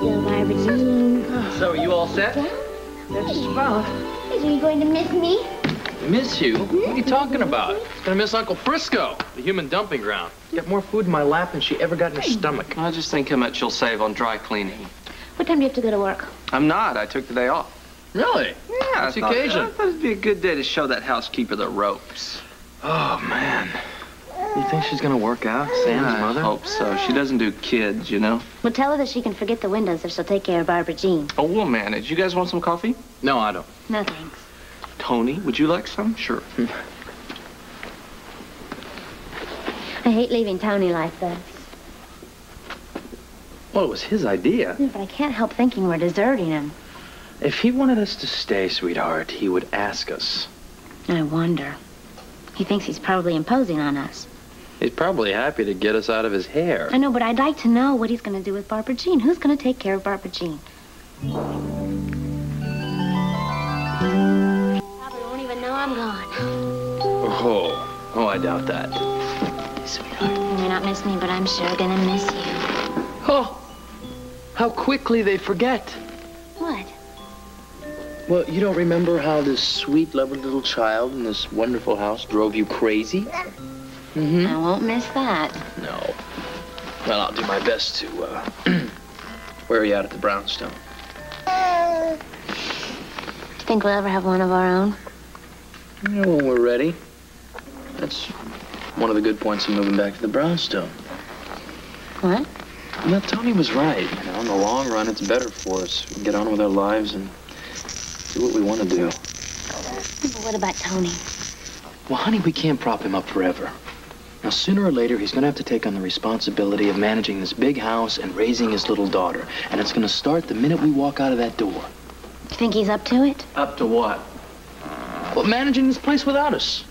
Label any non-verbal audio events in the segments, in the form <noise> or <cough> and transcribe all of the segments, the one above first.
we go, Barbara Jean. So, are you all set? Yeah. just about. Are you going to miss me? Miss you? What are you mm-hmm. talking about? Gonna miss Uncle Frisco, the human dumping ground. Got more food in my lap than she ever got in her stomach. I just think how much you'll save on dry cleaning. What time do you have to go to work? I'm not. I took the day off. Really? Yeah, It's I the occasion? I thought it'd be a good day to show that housekeeper the ropes. Oh, man. You think she's gonna work out, Sam's I mother? hope so. She doesn't do kids, you know. Well, tell her that she can forget the windows if she'll take care of Barbara Jean. Oh, we'll manage. You guys want some coffee? No, I don't. No, thanks. Tony, would you like some? Sure. <laughs> I hate leaving Tony like this. Well, it was his idea. Yeah, But I can't help thinking we're deserting him. If he wanted us to stay, sweetheart, he would ask us. I wonder. He thinks he's probably imposing on us. He's probably happy to get us out of his hair. I know, but I'd like to know what he's going to do with Barbara Jean. Who's going to take care of Barbara Jean? Probably won't even know I'm gone. Oh, oh, I doubt that. Sweetheart. You may not miss me, but I'm sure going to miss you. Oh, how quickly they forget. What? Well, you don't remember how this sweet, lovely little child in this wonderful house drove you crazy? Mm-hmm. I won't miss that. No. Well, I'll do my best to, uh... <clears throat> Where are you at at the brownstone? Do you think we'll ever have one of our own? Yeah, when we're ready. That's one of the good points of moving back to the brownstone. What? Well, Tony was right. You know, in the long run, it's better for us. We can get on with our lives and do what we want to do. But what about Tony? Well, honey, we can't prop him up forever. Now, sooner or later, he's going to have to take on the responsibility of managing this big house and raising his little daughter. And it's going to start the minute we walk out of that door. You think he's up to it? Up to what? Well, managing this place without us.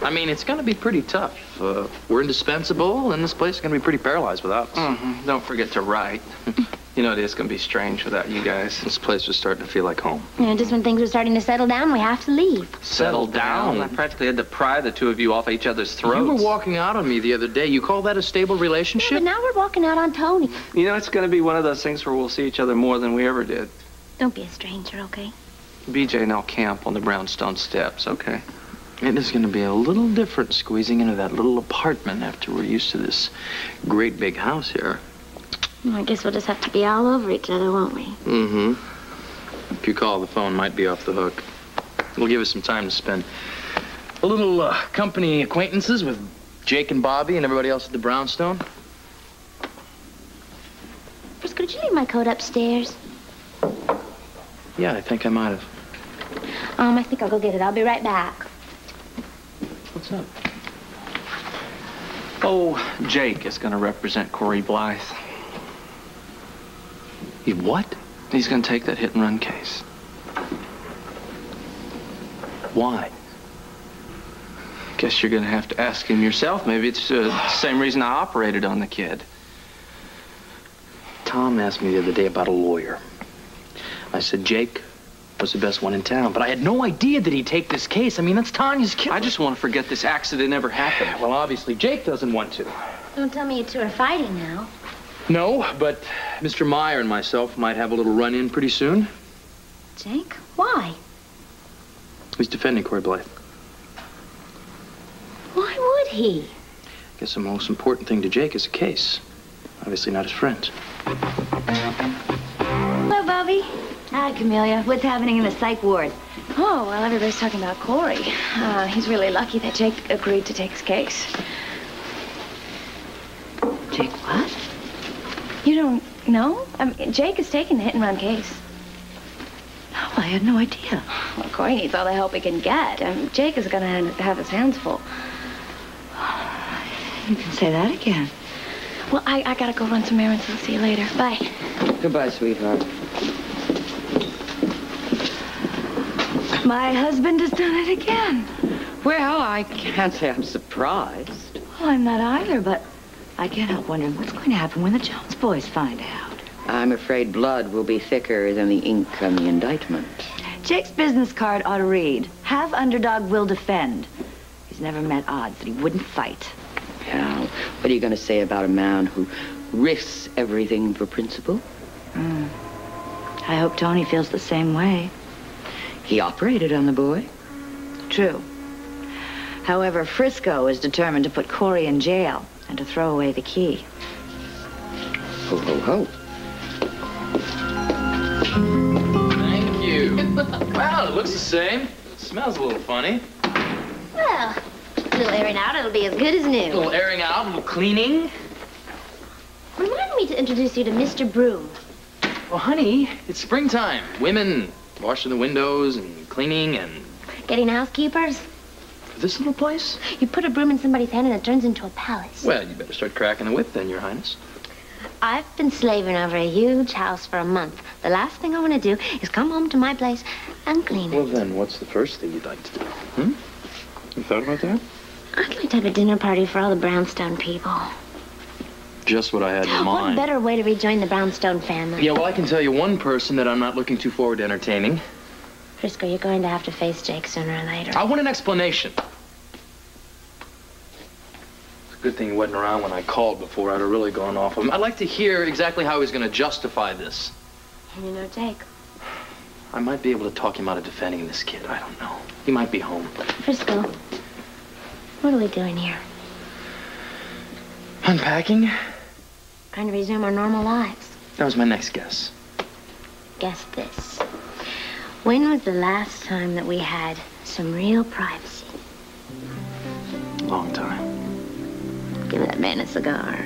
I mean, it's going to be pretty tough. Uh, we're indispensable, and this place is going to be pretty paralyzed without us. Mm-hmm. Don't forget to write. <laughs> you know, it is going to be strange without you guys. This place was starting to feel like home. You know, just when things were starting to settle down, we have to leave. Settle down? I practically had to pry the two of you off each other's throats. You were walking out on me the other day. You call that a stable Yeah, relationship? but now we're walking out on Tony. You know, it's going to be one of those things where we'll see each other more than we ever did. Don't be a stranger, okay? BJ and I'll camp on the brownstone steps, okay? It is going to be a little different squeezing into that little apartment after we're used to this great big house here. Well, I guess we'll just have to be all over each other, won't we? Mm-hmm. If you call, the phone might be off the hook. It'll give us some time to spend a little uh, company acquaintances with Jake and Bobby and everybody else at the brownstone. Frisco, did you leave my coat upstairs? Yeah, I think I might have. Um, I think I'll go get it. I'll be right back. What's up? Oh, Jake is going to represent Corey Blythe. He what? He's going to take that hit and run case. Why? Guess you're going to have to ask him yourself. Maybe it's uh, the same reason I operated on the kid. Tom asked me the other day about a lawyer. I said Jake was the best one in town, but I had no idea that he'd take this case. I mean, that's Tanya's kid. I just want to forget this accident ever happened. Well, obviously, Jake doesn't want to. Don't tell me you two are fighting now. No, but Mr. Meyer and myself might have a little run-in pretty soon. Jake? Why? He's defending Corey Blythe. Why would he? I Guess the most important thing to Jake is a case. Obviously not his friends. Hello, Bobby. Hi, Camellia. What's happening in the psych ward? Oh, well, everybody's talking about Corey. Uh, he's really lucky that Jake agreed to take his case. Jake, what? You don't know? I mean, Jake is taking the hit and run case. Oh, I had no idea. Well, Corey needs all the help he can get. Um, Jake is going to have his hands full. You can say that again. Well, I, I got to go run some errands. I'll see you later. Bye. Goodbye, sweetheart. My husband has done it again. Well, I can't say I'm surprised. Well, I'm not either, but I can't help wondering what's going to happen when the Jones boys find out. I'm afraid blood will be thicker than the ink on the indictment. Jake's business card ought to read, have underdog will defend. He's never met odds that he wouldn't fight. Yeah, what are you going to say about a man who risks everything for principle? Hmm. I hope Tony feels the same way. He operated on the boy. True. However, Frisco is determined to put Corey in jail and to throw away the key. Ho, ho, ho. Thank you. <laughs> wow, it looks the same. It smells a little funny. Well, a little airing out, it'll be as good as new. A little airing out, a little cleaning. Remind me to introduce you to Mr. Broom. Well, honey, it's springtime. Women washing the windows and cleaning and Getting housekeepers? For this little place? You put a broom in somebody's hand and it turns into a palace. Well, you better start cracking the whip then, Your Highness. I've been slaving over a huge house for a month. The last thing I want to do is come home to my place and clean Well, it. Well, then, what's the first thing you'd like to do? Hmm? You thought about that? I'd like to have a dinner party for all the Brownstone people. Just what I had in mind. <laughs> What mind. better way to rejoin the Brownstone family? Yeah, well, I can tell you one person that I'm not looking too forward to entertaining. Frisco, you're going to have to face Jake sooner or later. I want an explanation. Good thing he wasn't around when I called before. I'd have really gone off of him. I'd like to hear exactly how he's going to justify this. And you know Jake. I might be able to talk him out of defending this kid. I don't know. He might be home. Frisco, what are we doing here? Unpacking? Trying to resume our normal lives. That was my next guess. Guess this. When was the last time that we had some real privacy? Long time. Give that man a cigar.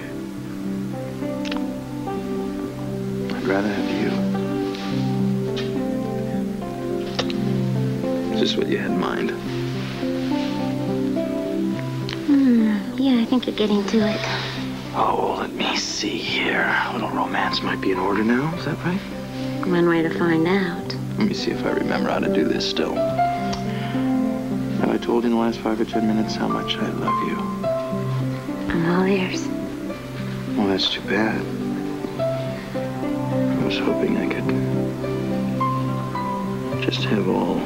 I'd rather have you. Is this what you had in mind? Hmm, yeah, I think you're getting to it. Oh, let me see here. A little romance might be in order now. Is that right? One way to find out. Let me see if I remember how to do this still. Have I told you in the last five or ten minutes how much I love you? I'm all ears. Well, that's too bad. I was hoping I could just have all.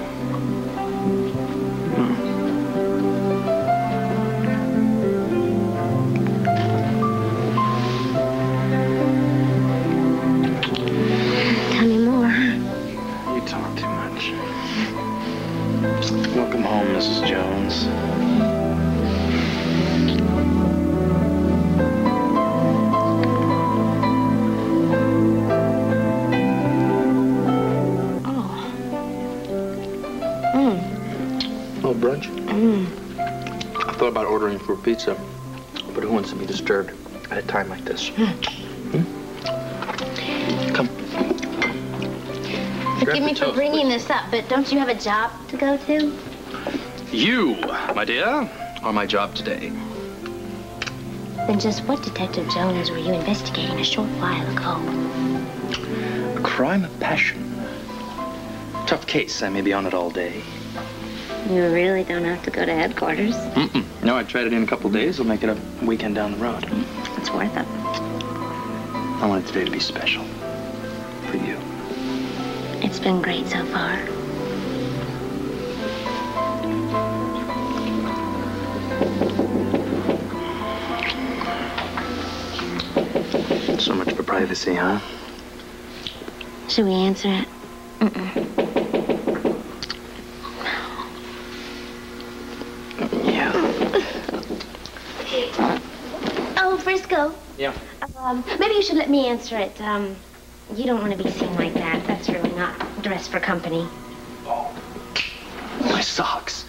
Hmm? Come. Forgive me for bringing this up, but don't you have a job to go to? You, my dear, are my job today. Then just what Detective Jones were you investigating a short while ago? A crime of passion. Tough case. I may be on it all day. You really don't have to go to headquarters. Mm-mm. No, I tried it in a couple days. I'll make it a weekend down the road. It's worth it. Today to be special. For you. It's been great so far. So much for privacy, huh? Should we answer it? Yeah. Oh, Frisco. Yeah. Um, maybe you should let me answer it. Um, you don't want to be seen like that. That's really not dress for company. Oh, My socks.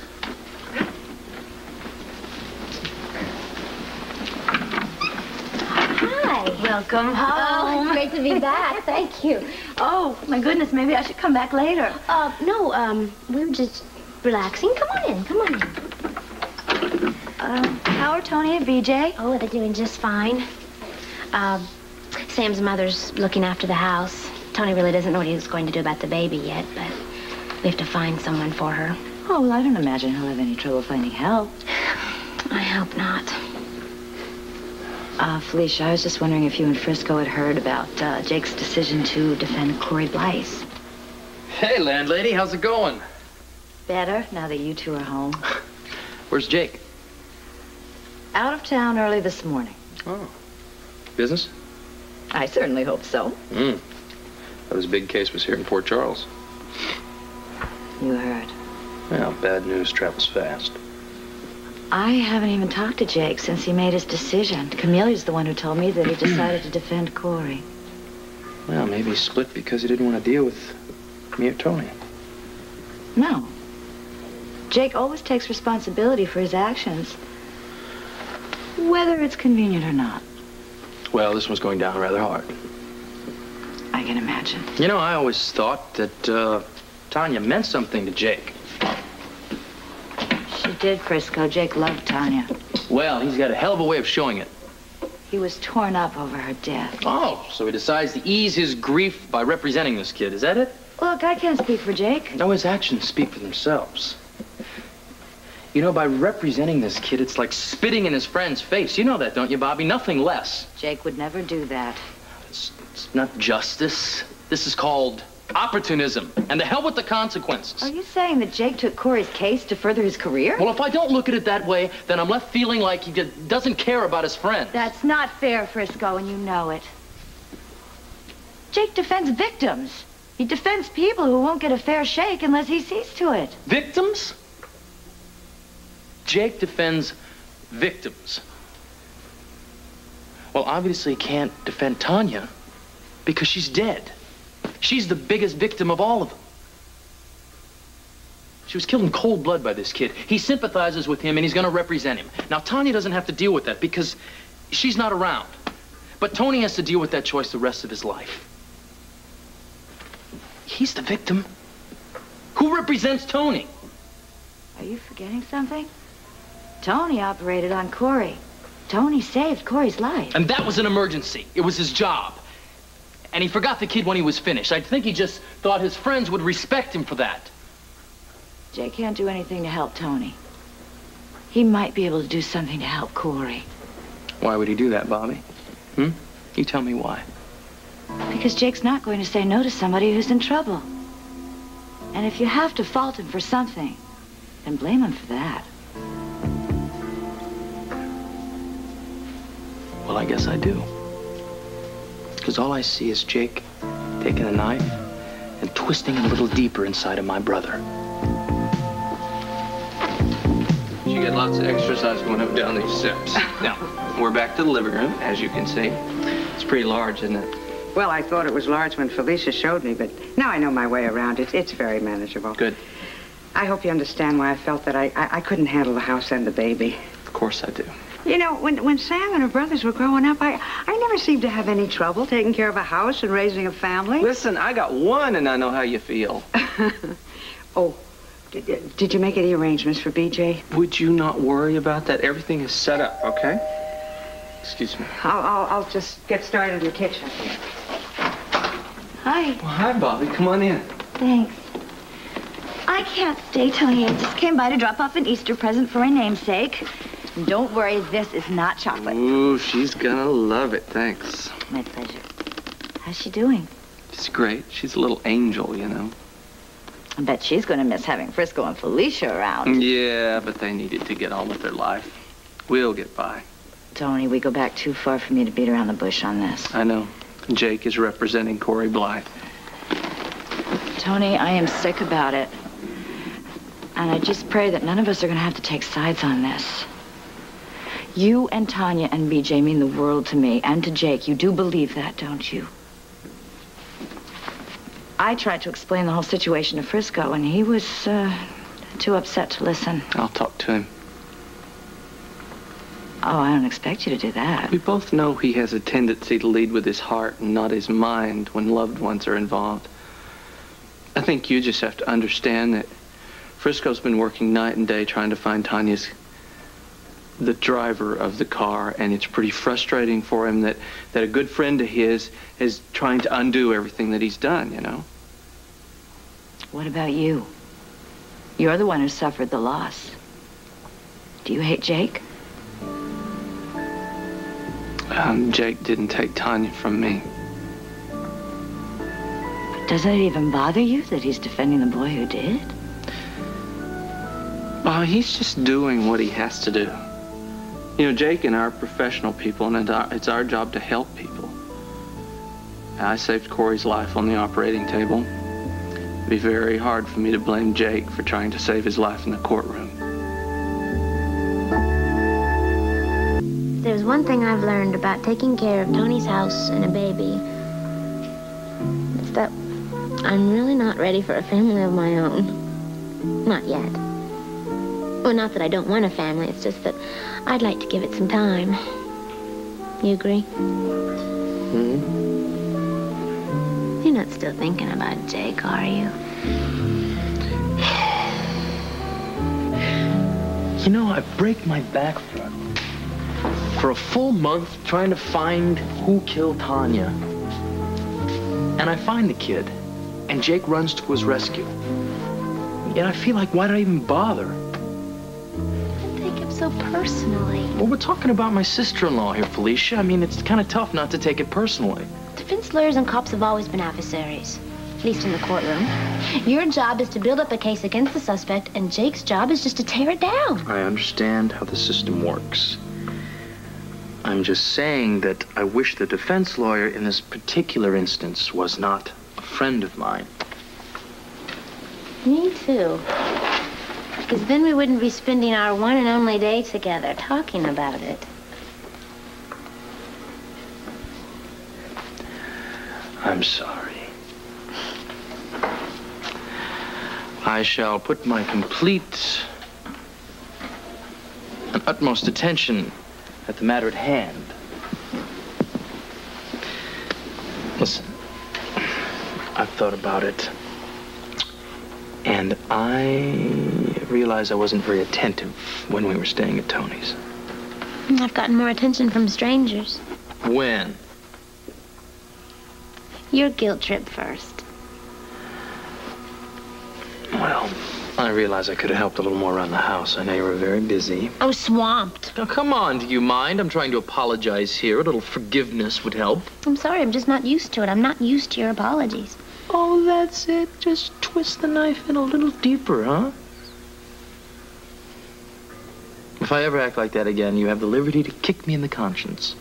Hi. Welcome Oh, great to be back. <laughs> Thank you. Oh, my goodness, maybe I should come back later. Uh, no, um, we were just relaxing. Come on in. Come on in. Uh, how are Tony and BJ? Oh, they're doing just fine. Uh, Sam's mother's looking after the house. Tony really doesn't know what he's going to do about the baby yet, but we have to find someone for her. Oh, well, I don't imagine he'll have any trouble finding help. <sighs> I hope not. Uh, Felicia, I was just wondering if you and Frisco had heard about uh, Jake's decision to defend Corey Blythe. Hey, landlady, how's it going? Better, now that you two are home. <laughs> Where's Jake? Out of town early this morning. Oh. Business? I certainly hope so. Mm. But his big case was here in Port Charles. You heard. Well, bad news travels fast. I haven't even talked to Jake since he made his decision. Camellia's the one who told me that he decided to defend Corey. Well, maybe he split because he didn't want to deal with me or Tony. No. Jake always takes responsibility for his actions, whether it's convenient or not. Well, this one's going down rather hard. I can imagine. You know, I always thought that uh, Tanya meant something to Jake. She did, Frisco. Jake loved Tanya. Well, he's got a hell of a way of showing it. He was torn up over her death. Oh, so he decides to ease his grief by representing this kid. Is that it? Look, I can't speak for Jake. No, his actions speak for themselves. You know, by representing this kid, it's like spitting in his friend's face. You know that, don't you, Bobby? Nothing less. Jake would never do that. It's, it's not justice. This is called opportunism. And the hell with the consequences. Are you saying that Jake took Corey's case to further his career? Well, if I don't look at it that way, then I'm left feeling like he doesn't care about his friend. That's not fair, Frisco, and you know it. Jake defends victims. He defends people who won't get a fair shake unless he sees to it. Victims? Jake defends victims. Well, obviously he can't defend Tanya because she's dead. She's the biggest victim of all of them. She was killed in cold blood by this kid. He sympathizes with him and he's going to represent him. Now, Tanya doesn't have to deal with that because she's not around. But Tony has to deal with that choice the rest of his life. He's the victim. Who represents Tony? Are you forgetting something? Tony operated on Corey. Tony saved Corey's life. And that was an emergency. It was his job. And he forgot the kid when he was finished. I think he just thought his friends would respect him for that. Jake can't do anything to help Tony. He might be able to do something to help Corey. Why would he do that, Bobby? Hmm? You tell me why. Because Jake's not going to say no to somebody who's in trouble. And if you have to fault him for something, then blame him for that. Well, I guess I do. Because all I see is Jake taking a knife and twisting it a little deeper inside of my brother. You get lots of exercise going up down these steps. <laughs> Now, we're back to the living room, as you can see. It's pretty large, isn't it? Well, I thought it was large when Felicia showed me, but now I know my way around it. It's very manageable. Good. I hope you understand why I felt that I, I, I couldn't handle the house and the baby. Of course I do. You know, when, when Sam and her brothers were growing up, I, I never seemed to have any trouble taking care of a house and raising a family. Listen, I got one, and I know how you feel. <laughs> oh, did, did you make any arrangements for BJ? Would you not worry about that? Everything is set up, okay? Excuse me. I'll, I'll, I'll just get started in the kitchen. Hi. Well, hi, Bobby. Come on in. Thanks. I can't stay, Tony. I just came by to drop off an Easter present for my namesake. And don't worry, this is not chocolate. Ooh, she's gonna love it. Thanks. My pleasure. How's she doing? She's great. She's a little angel, you know. I bet she's going to miss having Frisco and Felicia around. Yeah, but they needed to get on with their life. We'll get by. Tony, we go back too far for me to beat around the bush on this. I know. Jake is representing Corey Blythe. Tony, I am sick about it. And I just pray that none of us are going to have to take sides on this. You and Tanya and BJ mean the world to me and to Jake. You do believe that, don't you? I tried to explain the whole situation to Frisco, and he was uh, too upset to listen. I'll talk to him. Oh, I don't expect you to do that. We both know he has a tendency to lead with his heart and not his mind when loved ones are involved. I think you just have to understand that Frisco's been working night and day trying to find Tanya's the driver of the car, and it's pretty frustrating for him that, that a good friend of his is trying to undo everything that he's done, you know? What about you? You're the one who suffered the loss. Do you hate Jake? Um, Jake didn't take Tanya from me. Doesn't it even bother you that he's defending the boy who did? Well, he's just doing what he has to do. You know, Jake and I are professional people, and it's our, job to help people. I saved Corey's life on the operating table. It'd be very hard for me to blame Jake for trying to save his life in the courtroom. There's one thing I've learned about taking care of Tony's house and a baby. It's that I'm really not ready for a family of my own. Not yet. Well, not that I don't want a family, it's just that I'd like to give it some time. You agree? Hmm? You're not still thinking about Jake, are you? You know, I break my back for for a full month trying to find who killed Tanya. And I find the kid, and Jake runs to his rescue. Yet I feel like, why did I even bother? So personally. Well, we're talking about my sister-in-law here, Felicia. I mean, it's kind of tough not to take it personally. Defense lawyers and cops have always been adversaries, at least in the courtroom. Your job is to build up a case against the suspect, and Jake's job is just to tear it down. I understand how the system works. I'm just saying that I wish the defense lawyer in this particular instance was not a friend of mine. Me too. Because then we wouldn't be spending our one and only day together talking about it. I'm sorry. I shall put my complete and utmost attention at the matter at hand. Listen, I've thought about it. And I realized I wasn't very attentive when we were staying at Tony's. I've gotten more attention from strangers. When? Your guilt trip first. Well, I realized I could have helped a little more around the house. I know you were very busy. I was swamped. Now, come on, do you mind? I'm trying to apologize here. A little forgiveness would help. I'm sorry, I'm just not used to it. I'm not used to your apologies. Oh, that's it. Just twist the knife in a little deeper, huh? If I ever act like that again, you have the liberty to kick me in the conscience.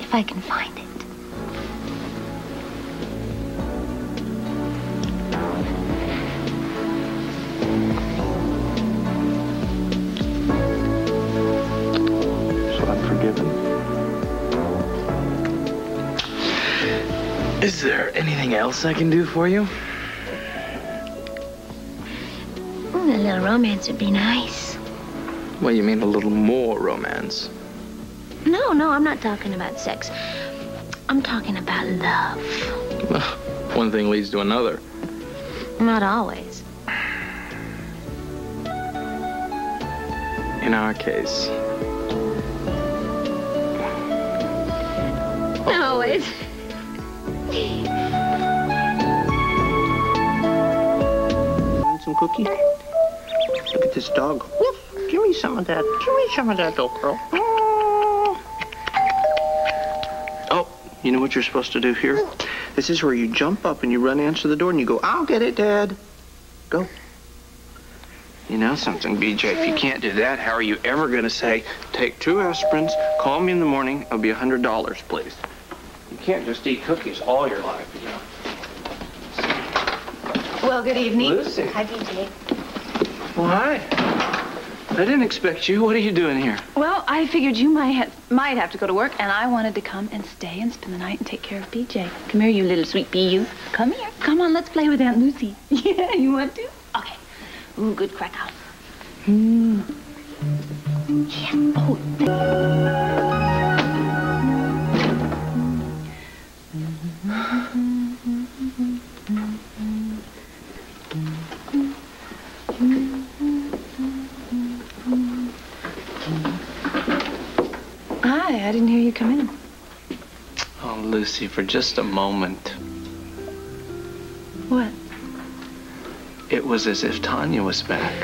If I can find it. So I'm forgiven. Is there anything else I can do for you? A little romance would be nice. Well, you mean a little more romance. No, no, I'm not talking about sex. I'm talking about love. One thing leads to another. Not always. In our case. Always. Want some cookie? Look at this dog. Woof. Give me some of that. Give me some of that, little girl. Mm. Oh, you know what you're supposed to do here? This is where you jump up and you run answer the door and you go, I'll get it, Dad. Go. You know something, BJ? If you can't do that, how are you ever going to say, take two aspirins, call me in the morning, it'll be a $100, please? You can't just eat cookies all your life, you know. Well, good evening. Lucy. Hi, BJ. Well, hi. I didn't expect you. What are you doing here? Well, I figured you might have, might have to go to work, and I wanted to come and stay and spend the night and take care of BJ. Come here, you little sweet pea, you. Come here. Come on, let's play with Aunt Lucy. <laughs> Yeah, you want to? Okay. Ooh, good crack out. Mm. Yeah. Oh, Hi, I didn't hear you come in. Oh, Lucy, for just a moment, What? it was as if Tanya was back.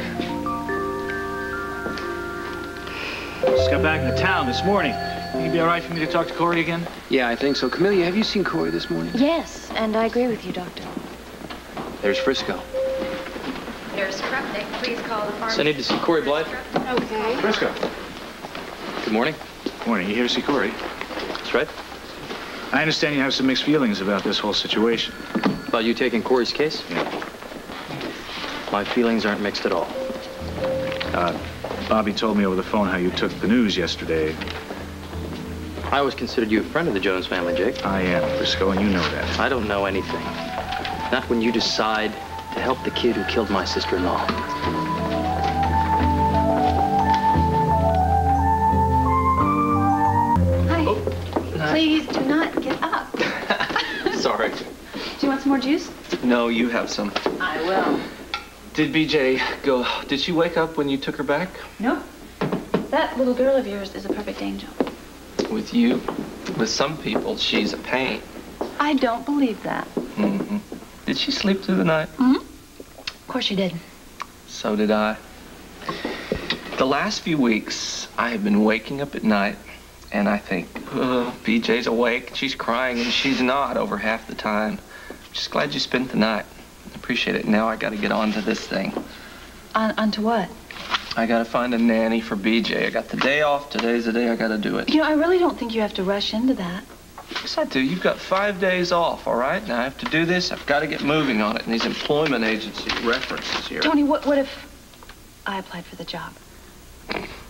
Just got back into town this morning. Think it'd be all right for me to talk to Corey again? Yeah, I think so. Camellia, have you seen Corey this morning? Yes, and I agree with you, Doctor. There's Frisco. Nurse Krupnik, please call the So I need to see Corey Blythe. Okay. Frisco. Good morning. Morning. You here to see Corey? That's right. I understand you have some mixed feelings about this whole situation. About you taking Corey's case? Yeah. My feelings aren't mixed at all. Uh, Bobby told me over the phone how you took the news yesterday. I always considered you a friend of the Jones family, Jake. I am, Frisco, and you know that. I don't know anything. Not when you decide to help the kid who killed my sister-in-law. Please do not get up. <laughs> Sorry. Do you want some more juice? No, you have some. I will. Did BJ go? Did she wake up when you took her back? No. That little girl of yours is a perfect angel. With you? With some people, she's a pain. I don't believe that. Mm -hmm. Did she sleep through the night? Mm-hmm. Of course she did. So did I. The last few weeks, I have been waking up at night, and I think, oh, BJ's awake, she's crying, and she's not over half the time. Just glad you spent the night. Appreciate it. Now I got to get on to this thing. On, onto what? I got to find a nanny for BJ. I got the day off. Today's the day I got to do it. You know, I really don't think you have to rush into that. Yes, I do. You've got five days off, all right? Now I have to do this. I've got to get moving on it. And these employment agency references here. Tony, what, what if I applied for the job?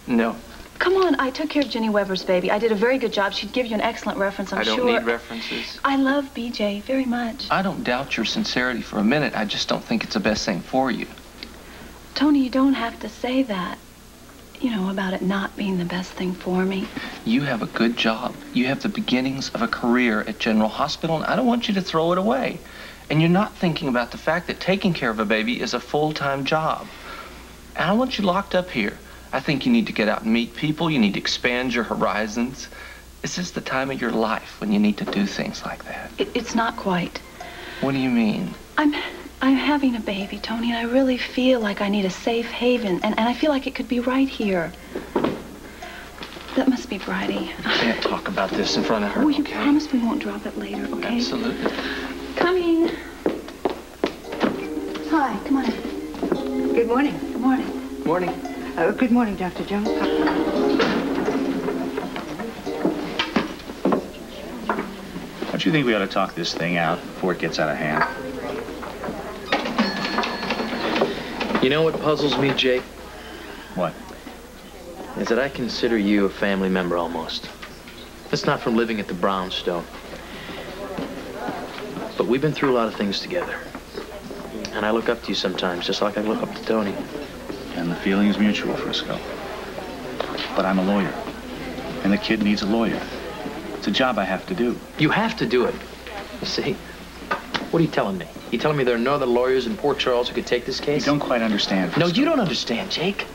No, Come on, I took care of Jenny Weber's baby. I did a very good job. She'd give you an excellent reference, I'm sure. I don't sure. need references. I love BJ very much. I don't doubt your sincerity for a minute. I just don't think it's the best thing for you. Tony, you don't have to say that. You know, about it not being the best thing for me. You have a good job. You have the beginnings of a career at General Hospital, and I don't want you to throw it away. And you're not thinking about the fact that taking care of a baby is a full-time job. And I want you locked up here. I think you need to get out and meet people. You need to expand your horizons. This is the time of your life when you need to do things like that. It, it's not quite. What do you mean? I'm I'm having a baby, Tony, and I really feel like I need a safe haven, and, and I feel like it could be right here. That must be Bridie. I can't talk about this in front of her. Oh, you okay? promise we won't drop it later, okay? Absolutely. Coming. Hi, come on in. Good morning. Good morning. Morning. Uh, good morning, Dr. Jones. Don't you think we ought to talk this thing out before it gets out of hand? You know what puzzles me, Jake? What? Is that I consider you a family member almost. That's not from living at the brownstone. But we've been through a lot of things together. And I look up to you sometimes, just like I look up to Tony. And the feeling is mutual, Frisco. But I'm a lawyer. And the kid needs a lawyer. It's a job I have to do. You have to do it. You see? What are you telling me? You telling me there are no other lawyers in Port Charles who could take this case? You don't quite understand. No, you don't understand, Jake.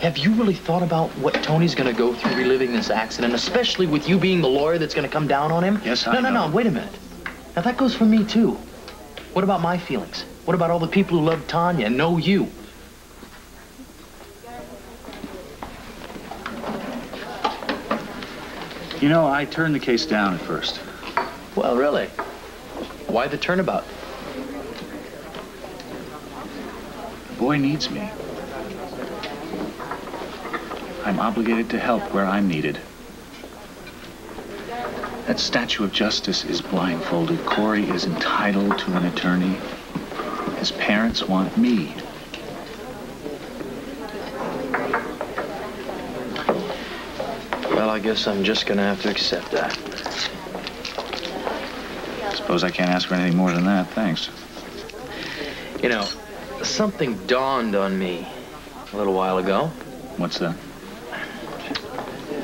Have you really thought about what Tony's gonna go through reliving this accident, especially with you being the lawyer that's gonna come down on him? Yes, I No, no, know. no, wait a minute. Now that goes for me too. What about my feelings? What about all the people who love Tanya and know you? You know, I turned the case down at first. Well, really? Why the turnabout? The boy needs me. I'm obligated to help where I'm needed. That statue of justice is blindfolded. Corey is entitled to an attorney. His parents want me. I guess I'm just gonna have to accept that. Suppose I can't ask for anything more than that. Thanks. You know, something dawned on me a little while ago. What's that?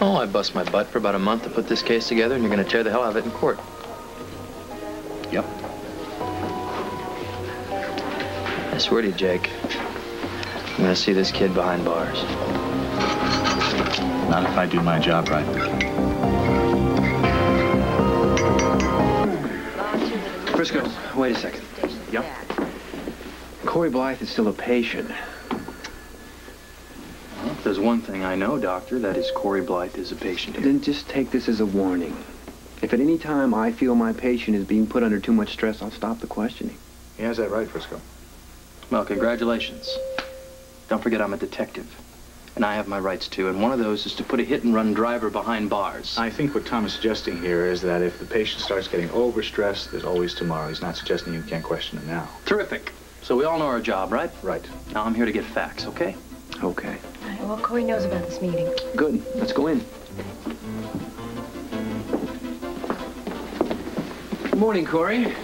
Oh, I bust my butt for about a month to put this case together, and you're gonna tear the hell out of it in court. Yep. I swear to you, Jake, I'm gonna see this kid behind bars. Not if I do my job right. Frisco, wait a second. Yep. Corey Blythe is still a patient. Well, if there's one thing I know, Doctor, that is Corey Blythe is a patient here. Then just take this as a warning. If at any time I feel my patient is being put under too much stress, I'll stop the questioning. He has that right, Frisco. Well, congratulations. Don't forget I'm a detective. And I have my rights too. And one of those is to put a hit and run driver behind bars. I think what Tom is suggesting here is that if the patient starts getting overstressed, there's always tomorrow. He's not suggesting you can't question it now. Terrific. So we all know our job, right? Right. Now I'm here to get facts, okay? Okay. Well, Corey knows about this meeting. Good. Let's go in. Good morning, Corey.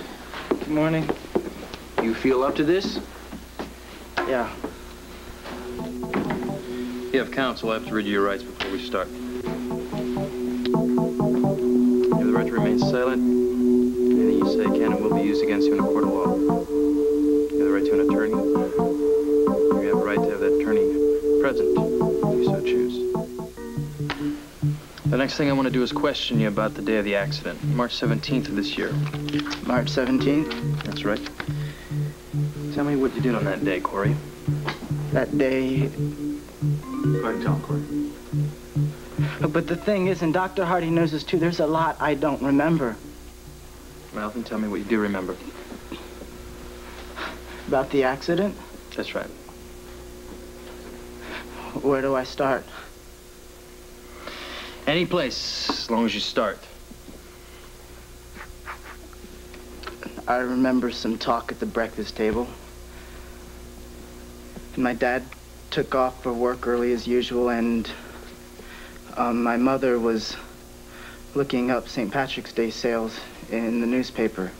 Good morning. You feel up to this? Yeah. You have counsel. I have to read you your rights before we start. You have the right to remain silent. Anything you say can and will be used against you in a court of law. You have the right to an attorney. You have the right to have that attorney present if you so choose. The next thing I want to do is question you about the day of the accident, March 17th of this year. March 17th? That's right. Tell me what you did on that day, Corey. That day. Go ahead and tell him, Corey. But the thing is, and Dr. Hardy knows this too, there's a lot I don't remember. Well, then tell me what you do remember. About the accident? That's right. Where do I start? Any place, as long as you start. I remember some talk at the breakfast table. And my dad took off for work early as usual, and um, my mother was looking up St. Patrick's Day sales in the newspaper.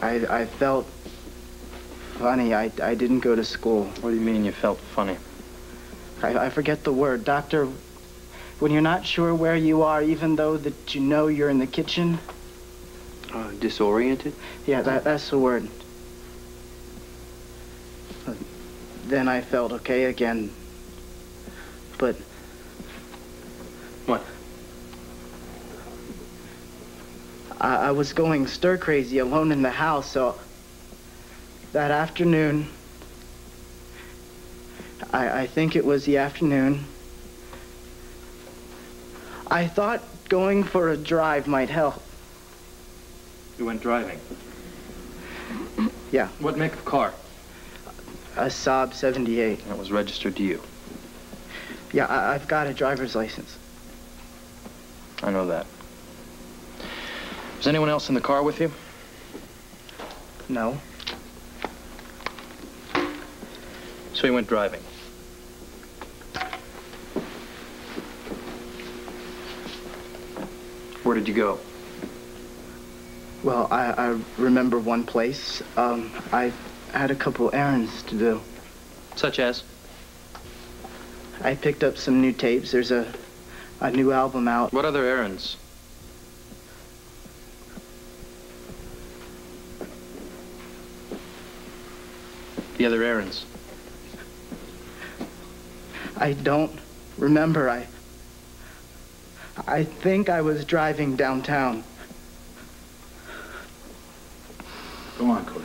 I, I felt funny. I, I didn't go to school. What do you mean you felt funny? I, I forget the word. Doctor, when you're not sure where you are, even though that you know you're in the kitchen. Uh, disoriented? Yeah, that, that's the word. Uh, Then I felt okay again. But What? I, I was going stir crazy alone in the house, so that afternoon, I, I think it was the afternoon, I thought going for a drive might help. You went driving. Yeah. What make of car? A Saab 78. That was registered to you. Yeah, I, I've got a driver's license. I know that. Was anyone else in the car with you? No. So he went driving. Where did you go? Well, I, I remember one place. Um, I had a couple errands to do. Such as? I picked up some new tapes. There's a, a new album out. What other errands? The other errands. I don't remember. I. I think I was driving downtown. Go on, Corey.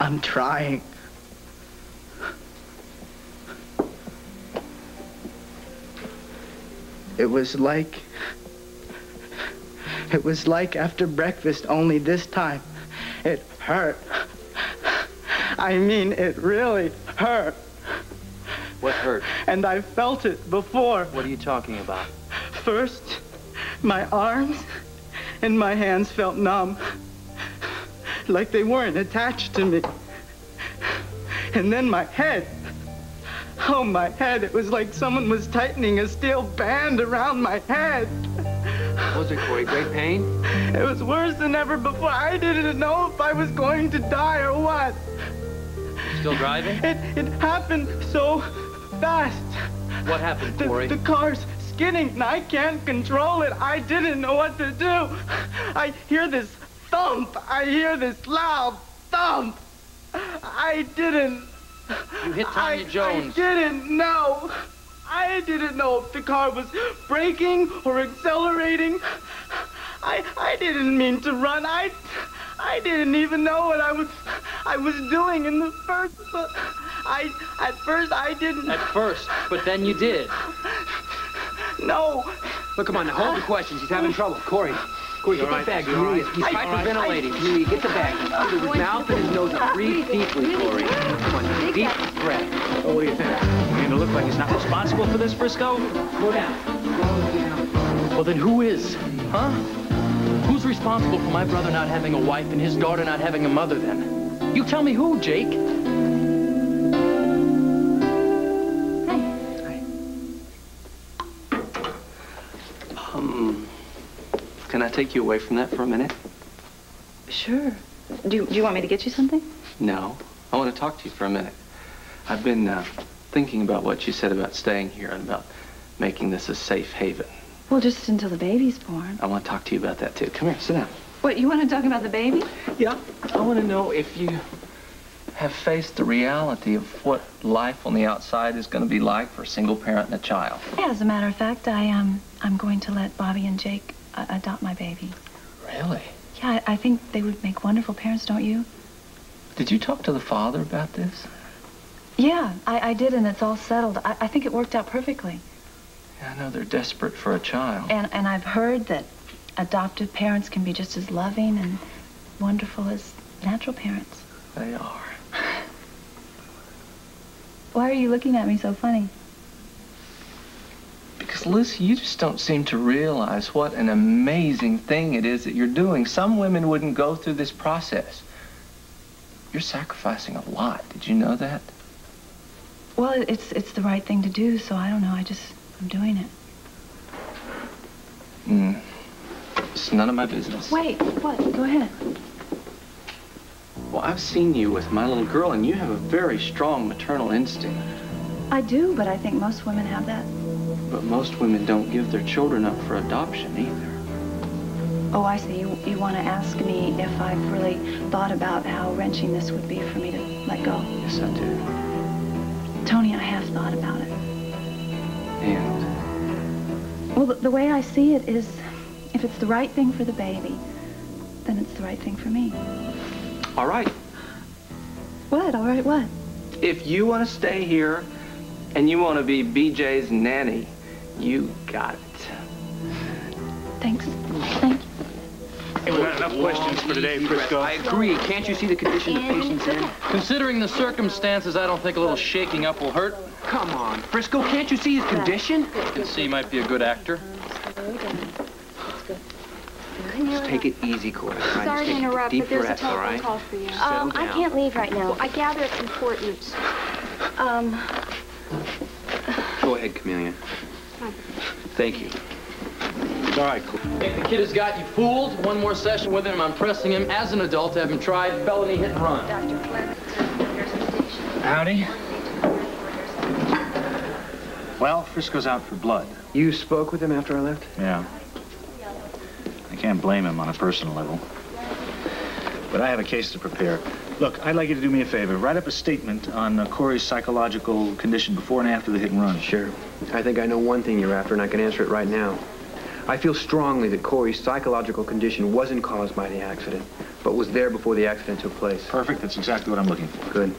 I'm trying. It was like. It was like after breakfast, only this time it hurt. I mean, it really hurt. What hurt? And I felt it before. What are you talking about? First, my arms and my hands felt numb, like they weren't attached to me. And then my head. Oh, my head. It was like someone was tightening a steel band around my head. Was it, Corey? Great pain? It was worse than ever before. I didn't know if I was going to die or what. Still driving? It, it happened so fast. What happened, The, Corey? the car's skidding and I can't control it. I didn't know what to do. I hear this thump. I hear this loud thump. I didn't. You hit Tanya I, Jones. I didn't know. I didn't know if the car was braking or accelerating. I I didn't mean to run. I I didn't even know what I was I was doing in the first pla- I at first I didn't At first, but then you did. No. Look, come on, now hold the questions. He's having trouble. Corey, Corey, get that bag. Corey. He's hyperventilating. Corey, get the bag. Under his mouth and his nose. Breathe deeply, Corey. Come on, deep breath. Oh, what do you think? Beginning to look like he's not responsible for this, Frisco? Slow down. Well, then who is? Huh? Who's responsible for my brother not having a wife and his daughter not having a mother then? You tell me who, Jake. Can I take you away from that for a minute? Sure. Do you, do you want me to get you something? No. I want to talk to you for a minute. I've been uh, thinking about what you said about staying here and about making this a safe haven. Well, just until the baby's born. I want to talk to you about that, too. Come here, sit down. What, you want to talk about the baby? Yeah. I want to know if you have faced the reality of what life on the outside is going to be like for a single parent and a child. Yeah, as a matter of fact, I, um, I'm going to let Bobbie and Jake uh, adopt my baby. Really? Yeah, I, I think they would make wonderful parents, don't you? Did you talk to the father about this? Yeah, I, I did, and it's all settled. I, I think it worked out perfectly. Yeah, I know they're desperate for a child. And, and I've heard that adoptive parents can be just as loving and wonderful as natural parents. They are. <laughs> Why are you looking at me so funny? Because, Lucy, you just don't seem to realize what an amazing thing it is that you're doing. Some women wouldn't go through this process. You're sacrificing a lot. Did you know that? Well, it's it's the right thing to do, so I don't know. I just I'm doing it. Hmm. It's none of my business. Wait, what? Go ahead. Well, I've seen you with my little girl, and you have a very strong maternal instinct. I do, but I think most women have that. But most women don't give their children up for adoption either. Oh, I see. You, you want to ask me if I've really thought about how wrenching this would be for me to let go? Yes, I do. Tony, I have thought about it. And Well, the, the way I see it is, if it's the right thing for the baby, then it's the right thing for me. all right, What? All right, what? if you want to stay here and you want to be BJ's nanny, you got it. Thanks. Thank you. Hey, we got enough questions for today, Frisco. I agree. Can't you see the condition the patient's in? Considering the circumstances, I don't think a little shaking up will hurt. Come on, Frisco. Can't you see his condition? You can see he might be a good actor. Just take it easy, Corey. all right? Sorry Just to interrupt, deep but there's breaths, a telephone right? call for you. Um, I can't leave right now. I gather it's important. Um, Go ahead, Camellia. Thank you. It's all right, Corey. Think the kid has got you fooled? One more session with him. I'm pressing him as an adult to have him tried felony hit and run. Dr. Flynn, Howdy. Well, Frisco's out for blood. You spoke with him after I left? Yeah. I can't blame him on a personal level. But I have a case to prepare. Look, I'd like you to do me a favor. Write up a statement on uh, Corey's psychological condition before and after the hit and run. Sure. I think I know one thing you're after, and I can answer it right now. I feel strongly that Corey's psychological condition wasn't caused by the accident, but was there before the accident took place. Perfect. That's exactly what I'm looking for. Good.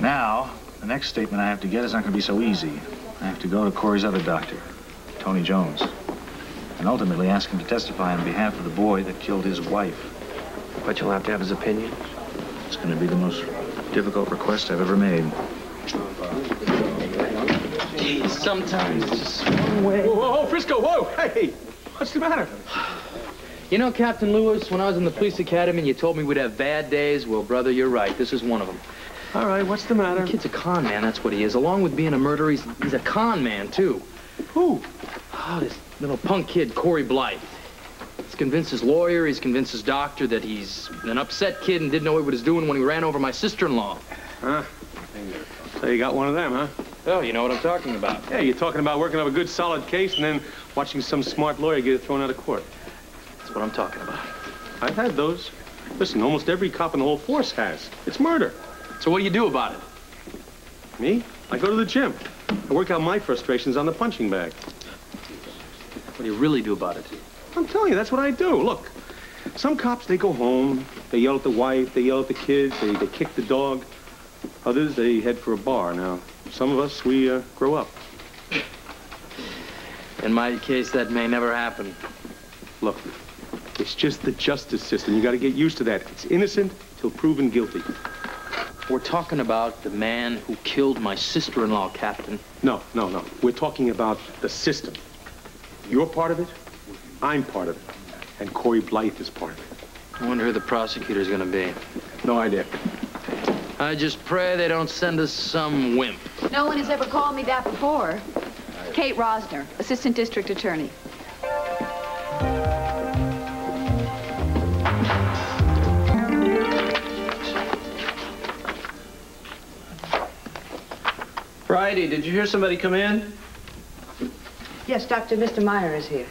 Now, the next statement I have to get is not going to be so easy. I have to go to Corey's other doctor, Tony Jones, and ultimately ask him to testify on behalf of the boy that killed his wife. But you'll have to have his opinion. It's going to be the most difficult request I've ever made. Geez, sometimes it's just one way. Whoa, whoa, whoa, Frisco, whoa! Hey, what's the matter? You know, Captain Lewis, when I was in the police academy and you told me we'd have bad days, well, brother, you're right. This is one of them. All right, what's the matter? The kid's a con man, that's what he is. Along with being a murderer, he's, he's a con man, too. Who? Oh, this little punk kid, Corey Blythe. He's convinced his lawyer, he's convinced his doctor that he's an upset kid and didn't know what he was doing when he ran over my sister-in-law. Huh? So you got one of them, huh? Oh, you know what I'm talking about. Yeah, you're talking about working up a good solid case and then watching some smart lawyer get it thrown out of court. That's what I'm talking about. I've had those. Listen, almost every cop in the whole force has. It's murder. So what do you do about it? Me? I go to the gym. I work out my frustrations on the punching bag. What do you really do about it? I'm telling you, that's what I do. Look, some cops, they go home, they yell at the wife, they yell at the kids, they, they kick the dog. Others, they head for a bar. Now, some of us, we uh, grow up. In my case, that may never happen. Look, it's just the justice system. You got to get used to that. It's innocent till proven guilty. We're talking about the man who killed my sister-in-law, Captain. No, no, no. We're talking about the system. You're part of it. I'm part of it. And Corey Blythe is part of it. I wonder who the prosecutor's gonna be. No idea. I just pray they don't send us some wimp. No one has ever called me that before. Kate Rosner, Assistant District Attorney. Friday, did you hear somebody come in? Yes, Doctor, Mr. Meyer is here.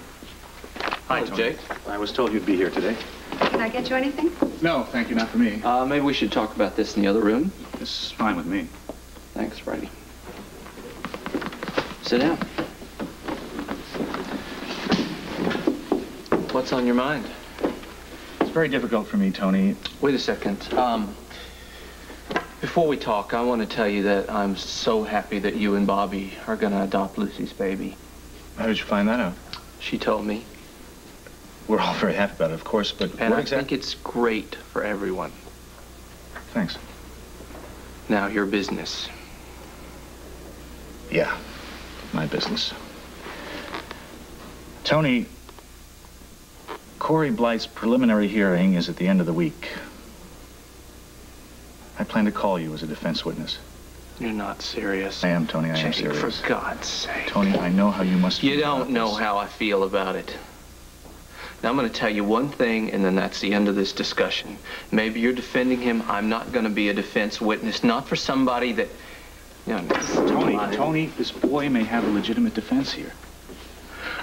Hi, Tony. Jake. I was told you'd be here today. Can I get you anything? No, thank you, not for me. Uh, maybe we should talk about this in the other room. This is fine with me. Thanks, Friday. Sit down. What's on your mind? It's very difficult for me, Tony. Wait a second. Um, before we talk, I want to tell you that I'm so happy that you and Bobbie are going to adopt Lucy's baby. How did you find that out? She told me. We're all very happy about it, of course, but And I think it's great for everyone. Thanks. Now, your business. Yeah, my business. Tony, Corey Blythe's preliminary hearing is at the end of the week. I plan to call you as a defense witness. You're not serious. I am, Tony. I am serious. for God's sake. Tony, I know how you must You don't know this. how I feel about it. Now, I'm going to tell you one thing, and then that's the end of this discussion. Maybe you're defending him. I'm not going to be a defense witness, not for somebody that, you know, Tony, Tony, this boy may have a legitimate defense here.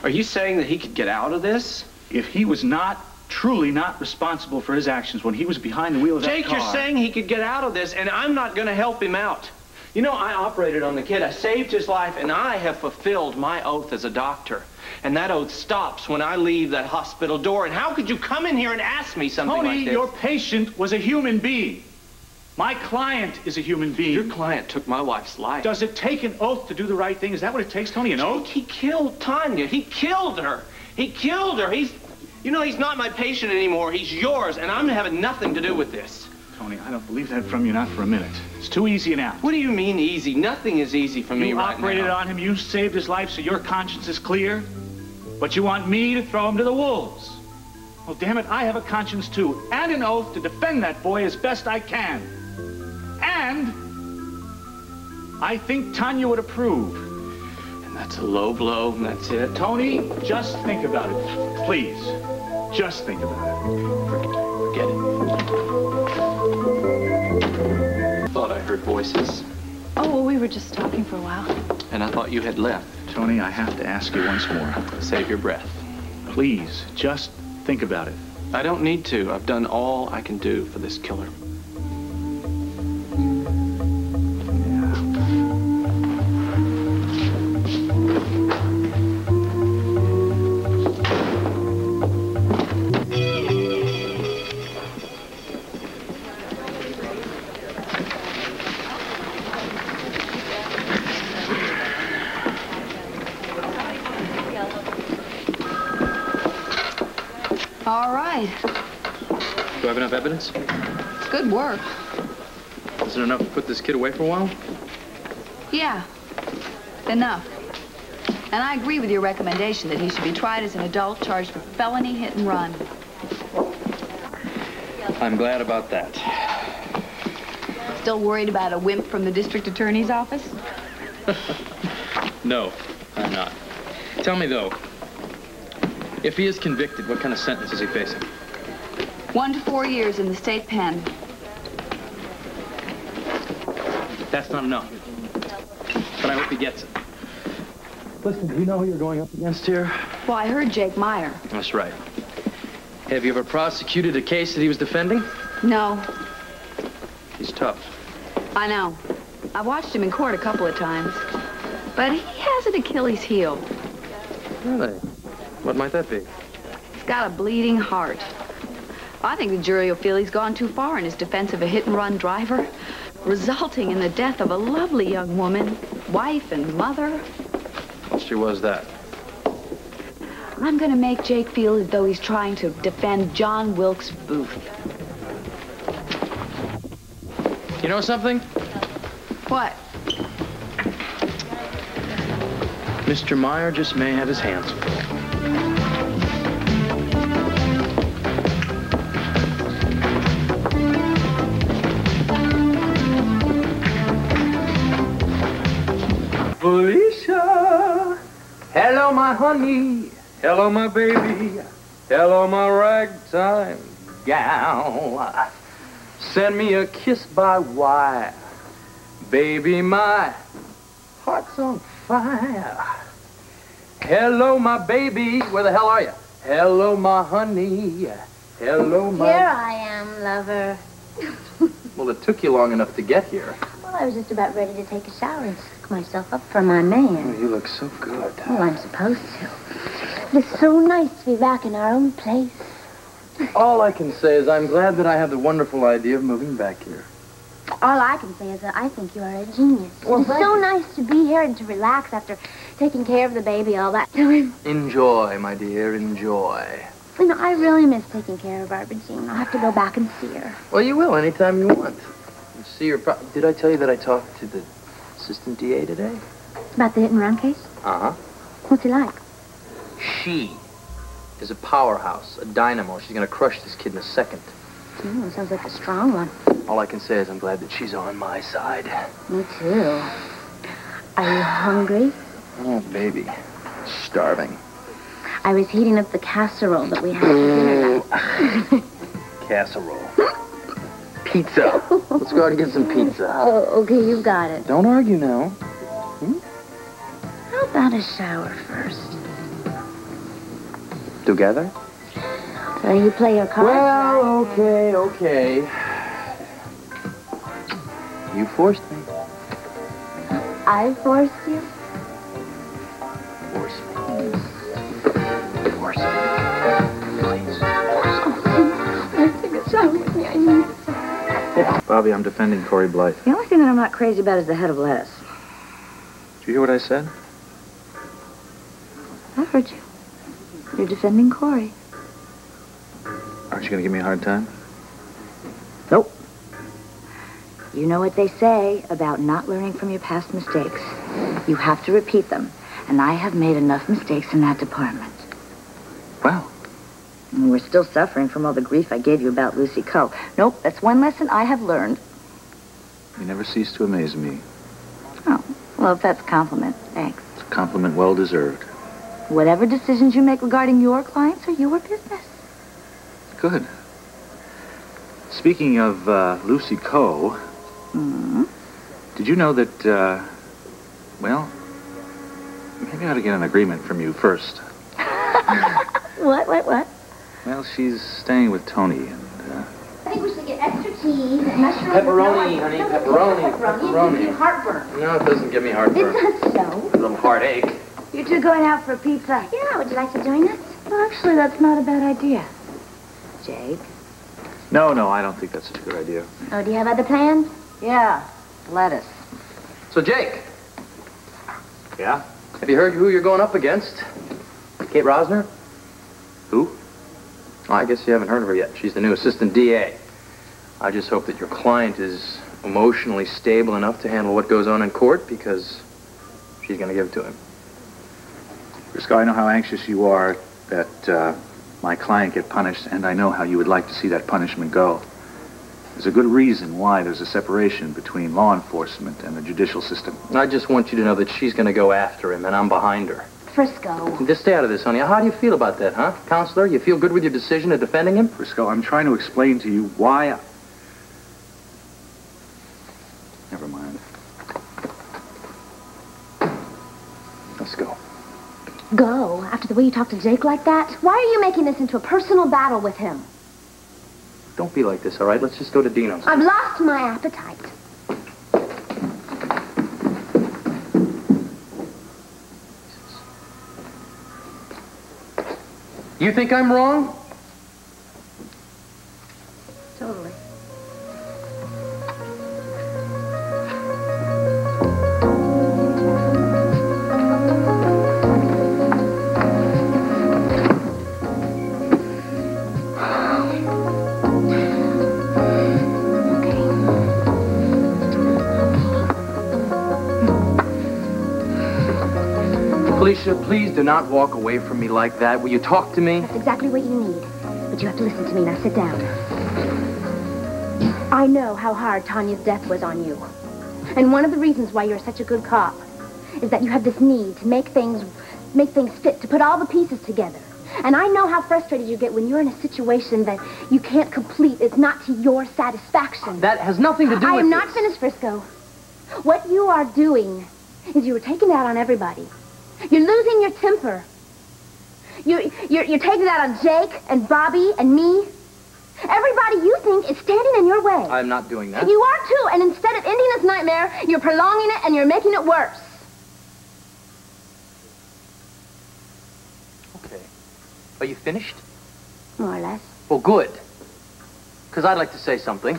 Are you saying that he could get out of this? If he was not, truly not responsible for his actions when he was behind the wheel of that car... Jake, you're saying he could get out of this, and I'm not going to help him out. You know, I operated on the kid. I saved his life, and I have fulfilled my oath as a doctor. And that oath stops when I leave that hospital door. And how could you come in here and ask me something Tony, like this? your patient was a human being. My client is a human being. Your client took my wife's life. Does it take an oath to do the right thing? Is that what it takes, Tony? An oath? He killed Tanya. He killed her. He killed her. He's, you know, he's not my patient anymore. He's yours, and I'm having nothing to do with this. Tony, I don't believe that from you, not for a minute. It's too easy an out. What do you mean easy? Nothing is easy for me You right operated on him, you saved his life so your conscience is clear, but you want me to throw him to the wolves. Well, damn it, I have a conscience too, and an oath to defend that boy as best I can. And I think Tanya would approve. And that's a low blow, and that's it. Tony, just think about it. Please. Just think about it. Forget it. Thought I heard voices, Oh, well, we were just talking for a while. and I thought you had left. Tony, I have to ask you once more. Save your breath. Please, just think about it. I don't need to. I've done all I can do for this killer. Put this kid away for a while? Yeah. Enough. And I agree with your recommendation that he should be tried as an adult charged with felony hit and run. I'm glad about that. Still worried about a wimp from the district attorney's office? <laughs> No, I'm not. Tell me, though, if he is convicted, what kind of sentence is he facing? One to four years in the state pen. That's not enough. But I hope he gets it. Listen, do you know who you're going up against here? Well, I heard Jake Meyer. That's right. Have you ever prosecuted a case that he was defending? No, He's tough. I know. I've watched him in court a couple of times. But he has an Achilles heel. Really? What might that be? He's got a bleeding heart. I think the jury will feel he's gone too far in his defense of a hit-and-run driver, resulting in the death of a lovely young woman, wife and mother. She was that. I'm gonna make Jake feel as though he's trying to defend John Wilkes Booth. You know something? What? Mr. Meyer just may have his hands full. My honey. Hello, my baby. Hello, my ragtime gal. Send me a kiss by wire. Baby, my heart's on fire. Hello, my baby. Where the hell are you? Hello, my honey. Hello, my... Here I am, lover. <laughs> Well, it took you long enough to get here. Well, I was just about ready to take a shower and myself up for my man. Oh, you look so good. Well, I'm supposed to. It's so nice to be back in our own place. All I can say is I'm glad that I have the wonderful idea of moving back here. All I can say is that I think you are a genius. Well, it's so nice to be here and to relax after taking care of the baby all that time. Enjoy, my dear, enjoy. You know, I really miss taking care of Barbara Jean. I'll have to go back and see her. Well, you will anytime you want. You see your pro- Did I tell you that I talked to the assistant DA today? About the hit and run case? Uh-huh. What's he like? She is a powerhouse, a dynamo. She's gonna crush this kid in a second. Hmm, sounds like a strong one. All I can say is I'm glad that she's on my side. Me too. Are you hungry? Oh, baby. Starving. I was heating up the casserole that we had for dinner. Casserole. <laughs> Pizza. Let's go out and get some pizza. <laughs> Oh, okay, you got it. Don't argue now. Hmm? How about a shower first? Together? So you play your cards. Well, okay, okay. You forced me. I forced you. Bobbie, I'm defending Corey Blythe. The only thing that I'm not crazy about is the head of lettuce. Did you hear what I said? I heard you. You're defending Corey. Aren't you going to give me a hard time? Nope. You know what they say about not learning from your past mistakes. You have to repeat them. And I have made enough mistakes in that department. And we're still suffering from all the grief I gave you about Lucy Coe. Nope, that's one lesson I have learned. You never cease to amaze me. Oh, well, if that's a compliment, thanks. It's a compliment well deserved. Whatever decisions you make regarding your clients are your business. Good. Speaking of uh, Lucy Coe, hmm did you know that, uh, well, maybe I ought to get an agreement from you first. <laughs> What, what, what? Well, she's staying with Tony, and uh, I think we should get extra cheese, mushrooms. Pepperoni, honey, pepperoni, pepperoni. Heartburn. No, it doesn't give me heartburn. It does so. A little heartache. You two going out for pizza? Yeah, would you like to join us? Well, actually, that's not a bad idea. Jake? no, no, I don't think that's such a good idea. Oh, do you have other plans? Yeah, lettuce. So, Jake, Yeah? have you heard who you're going up against? Kate Rosner? Who? Oh, I guess you haven't heard of her yet. She's the new assistant DA. I just hope that your client is emotionally stable enough to handle what goes on in court because she's going to give it to him. Frisco, I know how anxious you are that uh, my client get punished, and I know how you would like to see that punishment go. There's a good reason why there's a separation between law enforcement and the judicial system. I just want you to know that she's going to go after him, and I'm behind her. Frisco. Just stay out of this, honey. How do you feel about that, huh? Counselor, you feel good with your decision of defending him? Frisco, I'm trying to explain to you why I... Never mind. Let's go. Go? After the way you talk to Jake like that? Why are you making this into a personal battle with him? Don't be like this, all right? Let's just go to Dino's. I've lost my appetite. You think I'm wrong? Please do not walk away from me like that. Will you talk to me? That's exactly what you need. But you have to listen to me. Now sit down. I know how hard Tanya's death was on you. And one of the reasons why you're such a good cop is that you have this need to make things make things fit, to put all the pieces together. And I know how frustrated you get when you're in a situation that you can't complete. It's not to your satisfaction. That has nothing to do I with am not this. finished, Frisco. What you are doing is you are taking out on everybody. You're losing your temper. You're, you're, you're taking out on Jake and Bobbie and me. Everybody you think is standing in your way. I'm not doing that. You are too, and instead of ending this nightmare, you're prolonging it and you're making it worse. Okay. Are you finished? More or less. Well, good. Because I'd like to say something.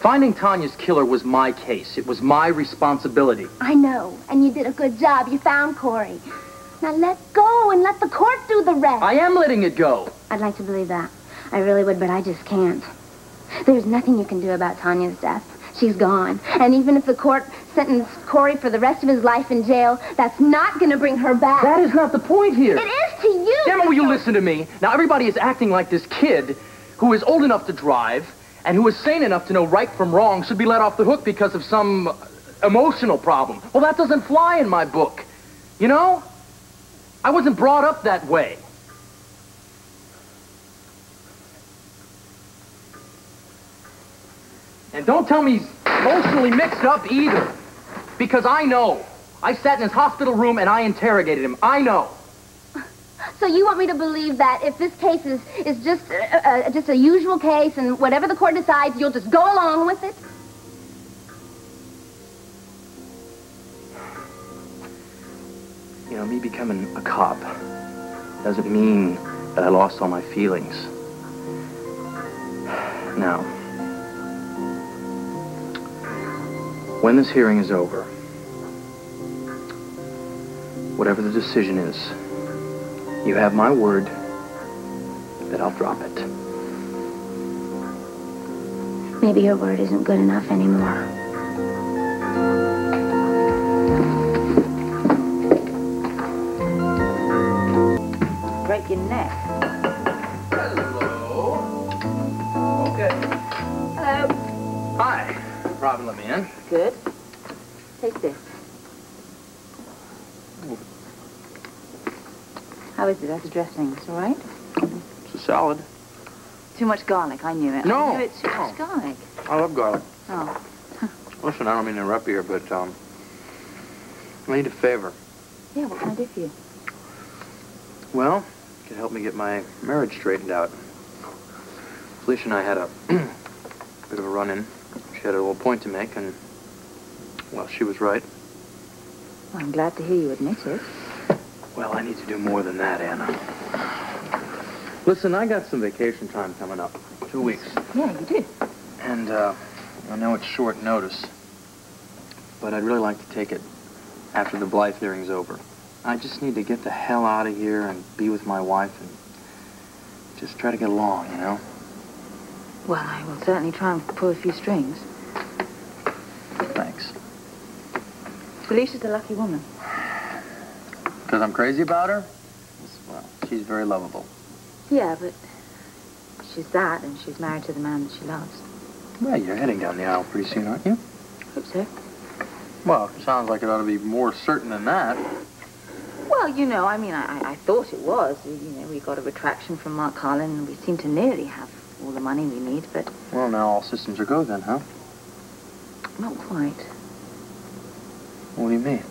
Finding Tanya's killer was my case. It was my responsibility. I know, and you did a good job. You found Corey. Now let go and let the court do the rest. I am letting it go. I'd like to believe that. I really would, but I just can't. There's nothing you can do about Tanya's death. She's gone. And even if the court sentenced Corey for the rest of his life in jail, that's not going to bring her back. That is not the point here. It is to you. Gemma, will you listen to me? Now, everybody is acting like this kid who is old enough to drive and who is sane enough to know right from wrong should be let off the hook because of some emotional problem. Well, that doesn't fly in my book. You know? I wasn't brought up that way. And don't tell me he's emotionally mixed up either. Because I know. I sat in his hospital room and I interrogated him. I know. So you want me to believe that if this case is, is just, uh, uh, just a usual case and whatever the court decides, you'll just go along with it? You know, me becoming a cop doesn't mean that I lost all my feelings. Now, when this hearing is over, whatever the decision is, you have my word that I'll drop it. Maybe your word isn't good enough anymore. Break your neck. Hello. Okay. Hello. Hi, Robin Levine. Good. Take this. How is it as a dressing? It's all right? It's a salad. Too much garlic. I knew it. No. I knew it's too much garlic. I love garlic. Oh. <laughs> Listen, I don't mean to interrupt you here, but um, I need a favor. Yeah, what can I do for you? Well, you can help me get my marriage straightened out. Felicia and I had a <clears throat> bit of a run-in. She had a little point to make, and, well, she was right. Well, I'm glad to hear you admit it. Well, I need to do more than that, Anna. Listen, I got some vacation time coming up. Two weeks. Yeah, you did. And, uh, I know it's short notice, but I'd really like to take it after the Blythe hearing's over. I just need to get the hell out of here and be with my wife and just try to get along, you know? Well, I will certainly try and pull a few strings. Thanks. Felicia's a lucky woman. Because I'm crazy about her? Well, she's very lovable. Yeah, but she's that, and she's married to the man that she loves. Well, you're heading down the aisle pretty soon, aren't you? Hope so. Well, sounds like it ought to be more certain than that. Well, you know, I mean, I, I- I thought it was. You know, we got a retraction from Mark Carlin, and we seem to nearly have all the money we need, but Well, now all systems are go then, huh? not quite. What do you mean?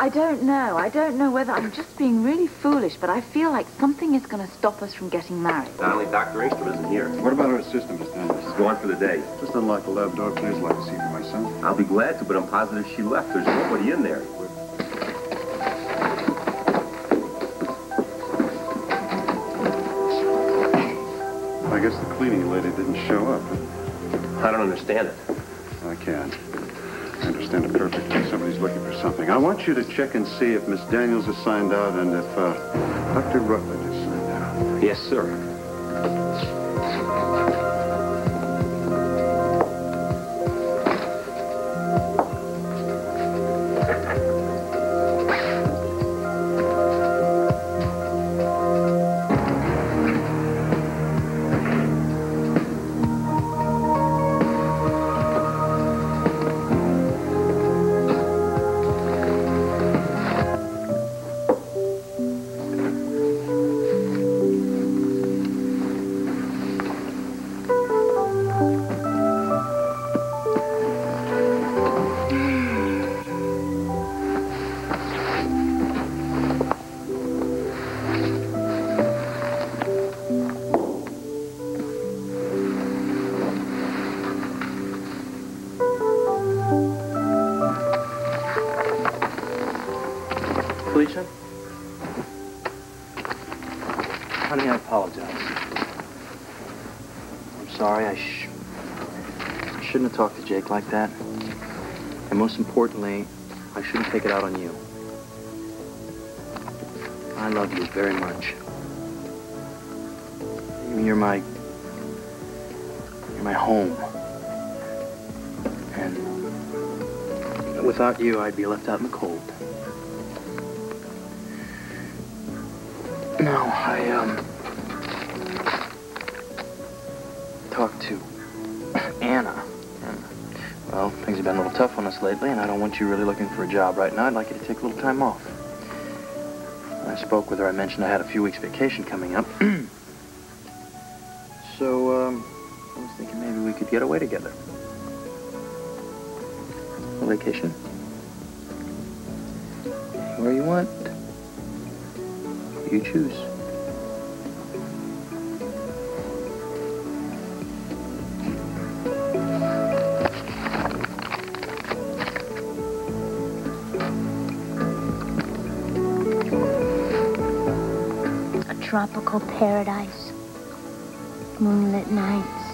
I don't know. I don't know whether I'm just being really foolish, but I feel like something is going to stop us from getting married. Not Dr. Engstrom isn't here. What about our assistant, Miss Daniels? She's gone for the day. Just unlock the lab door, please like to see for my son. I'll be glad to, but I'm positive she left. There's nobody in there. I guess the cleaning lady didn't show up. I don't understand it. I can. I understand it perfectly. Somebody's looking for something. I want you to check and see if Miss Daniels has signed out and if uh, Dr. Rutledge has signed out. Yes, sir. Apologize. I'm sorry. I, sh- shouldn't have talked to Jake like that. And most importantly, I shouldn't take it out on you. I love you very much. You're my... You're my home. And without you, I'd be left out in the cold. No, I, um... tough on us lately, and I don't want you really looking for a job right now. I'd like you to take a little time off. When I spoke with her, I mentioned I had a few weeks vacation coming up. <clears throat> so, um, I was thinking maybe we could get away together. A vacation. Where you want. You choose. Tropical paradise. Moonlit nights.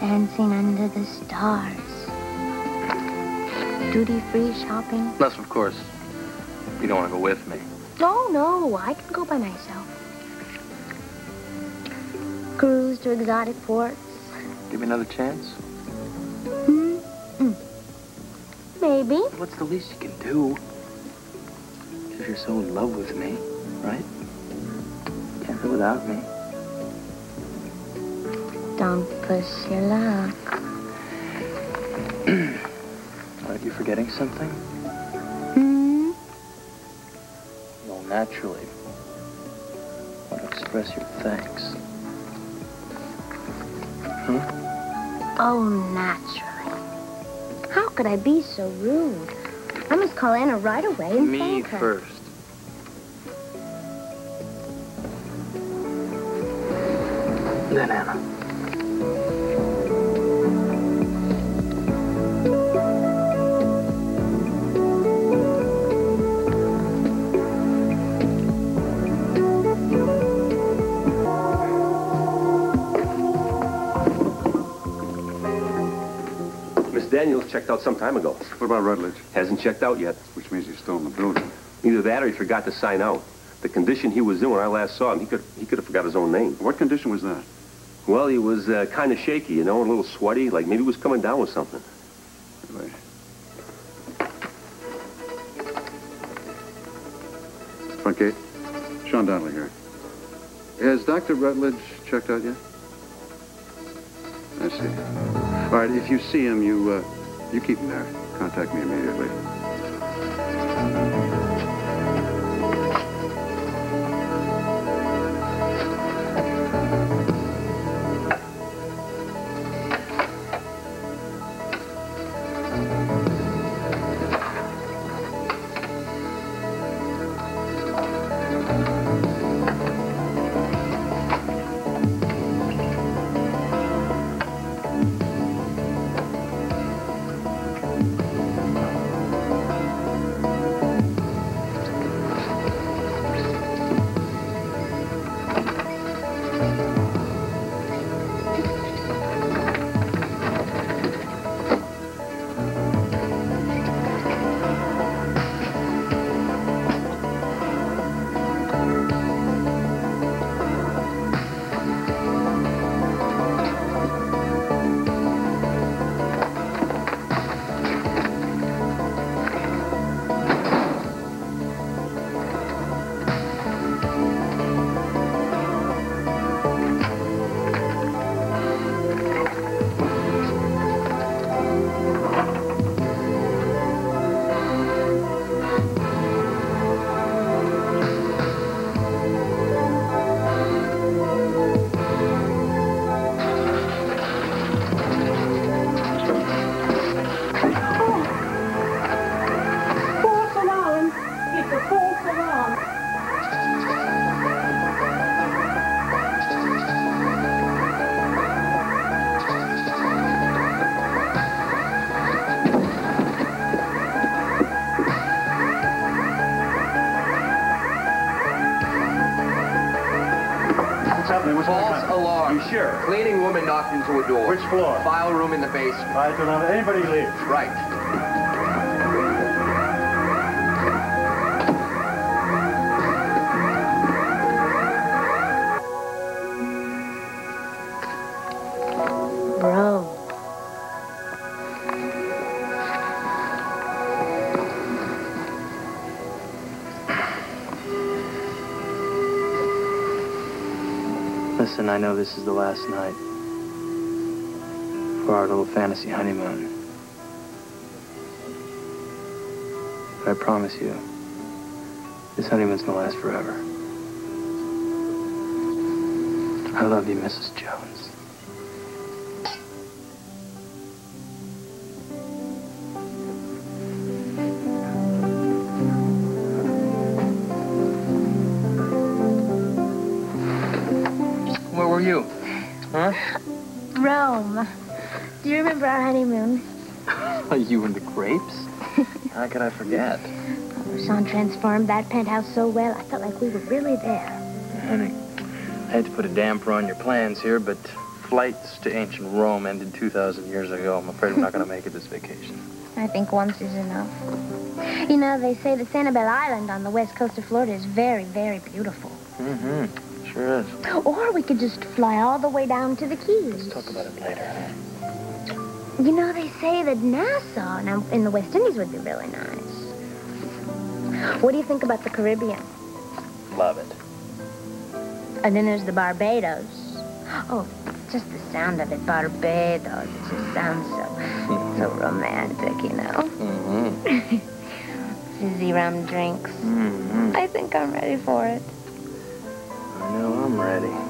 Dancing under the stars. Duty-free shopping. Unless, of course, you don't want to go with me. No, no, I can go by myself. Cruise to exotic ports. Give me another chance. Hmm? Mm. Maybe. What's the least you can do? If you're so in love with me, right? Can't live without me. Don't push your luck. <clears throat> Aren't you forgetting something? Hmm? You'll naturally want to express your thanks. Oh, naturally. How could I be so rude? I must call Anna right away and Me thank her. first. Then Anna. Miss Daniels checked out some time ago. What about Rutledge? Hasn't checked out yet. Which means he's still in the building. Either that or he forgot to sign out. The condition he was in when I last saw him, he could he could have forgot his own name. What condition was that? Well, he was uh, kind of shaky, you know, a little sweaty, like maybe he was coming down with something. Wait. Front gate. Sean Donely here. Has Dr. Rutledge checked out yet? I see. All right, if you see him, you, uh, you keep him there. Contact me immediately. Sure? Cleaning woman knocked into a door. Which floor? File room in the basement. I don't have anybody leave. I know this is the last night for our little fantasy honeymoon. But I promise you, this honeymoon's gonna last forever. I love you, Mrs. Sean transformed that penthouse so well, I felt like we were really there. Honey, I hate to put a damper on your plans here, but flights to ancient Rome ended 2,000 years ago. I'm afraid we're not going to make it this vacation. I think once is enough. You know, they say that Sanibel Island on the west coast of Florida is very, very beautiful. Mm-hmm. Sure is. Or we could just fly all the way down to the Keys. Talk about it later. Huh? You know, they say that Nassau in the West Indies would be really nice. What do you think about the Caribbean? Love it. And then there's the Barbados. Oh, just the sound of it, Barbados. It just sounds so, so <laughs> romantic, you know. Mm-hmm. <laughs> Fizzy rum drinks. Mm-hmm. I think I'm ready for it. I know I'm ready.